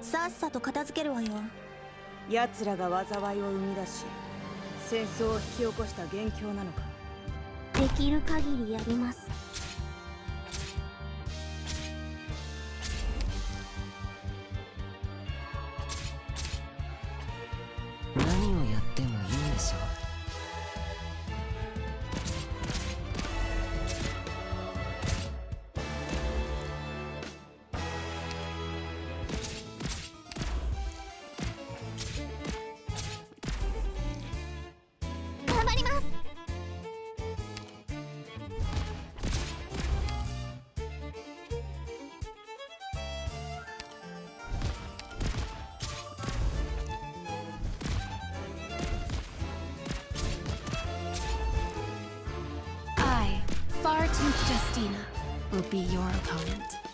さっさと片付けるわよ。奴らが災いを生み出し戦争を引き起こした元凶なのか。できる限りやります 張りますう I, Fartooth Justina, will be your opponent.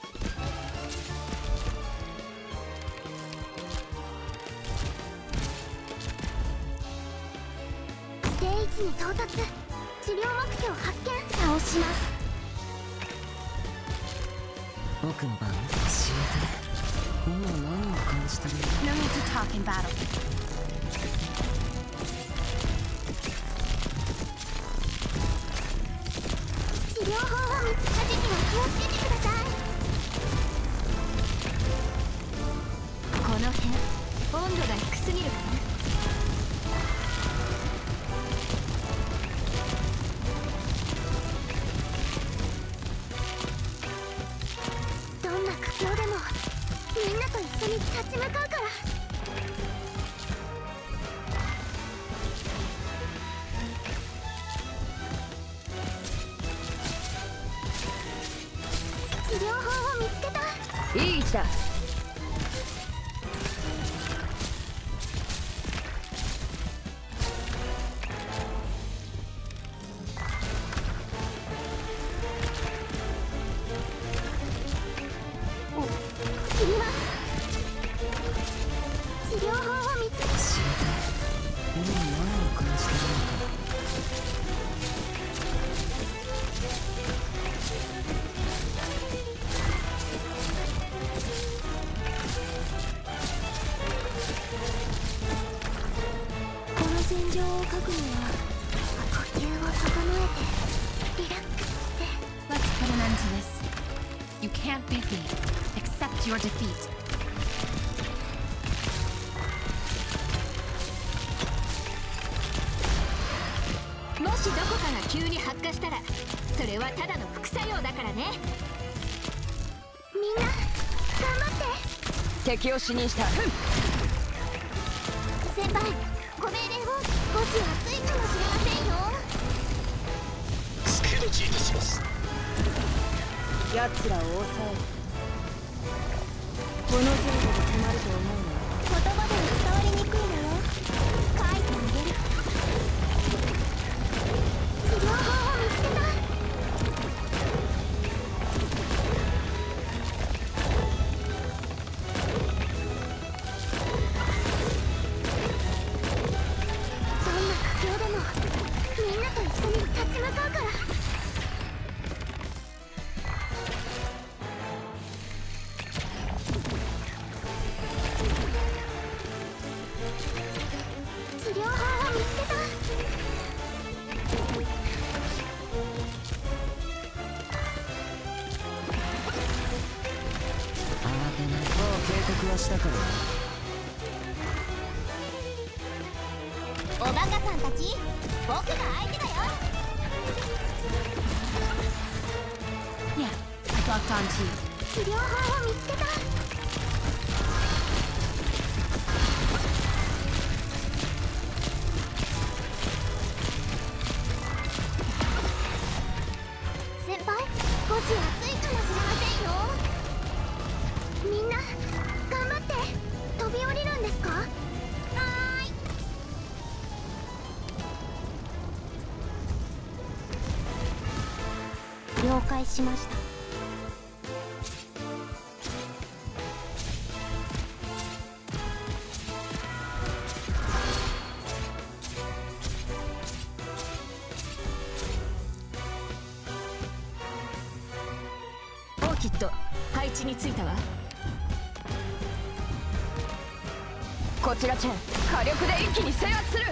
に到達。治療目標発見。倒します。僕の番教えて今何を感じてる No need to talk in battle. 治療法を見つけた時期は気をつけてください。この辺温度が低すぎるかな？どんな苦境でもみんなと一緒に立ち向かうから。治療法を見つけた。いい位置だ。切ります治療法を見つけ教えて今何を感じてるのかこの戦場を書くのは呼吸を整えてリラックスして Let's put an end to this. You can't beat me. Accept your defeat. もしどこかが急に発火したらそれはただの副作用だからね。みんな頑張って。敵を死にした。先輩ご命令を少し熱いかもしれませんよ。助立ちいたします。奴らを抑えるこの程度で止まると思うな言葉では伝わりにくいだからおバカさんたち僕が相手だよ Yeah, I locked on to you. 治療法を見つけた了解しました。オーキッド配置についたわこちらチェン火力で一気に制圧する。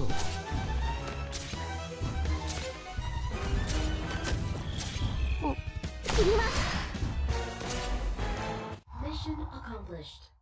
このまま行こう Mission accomplished.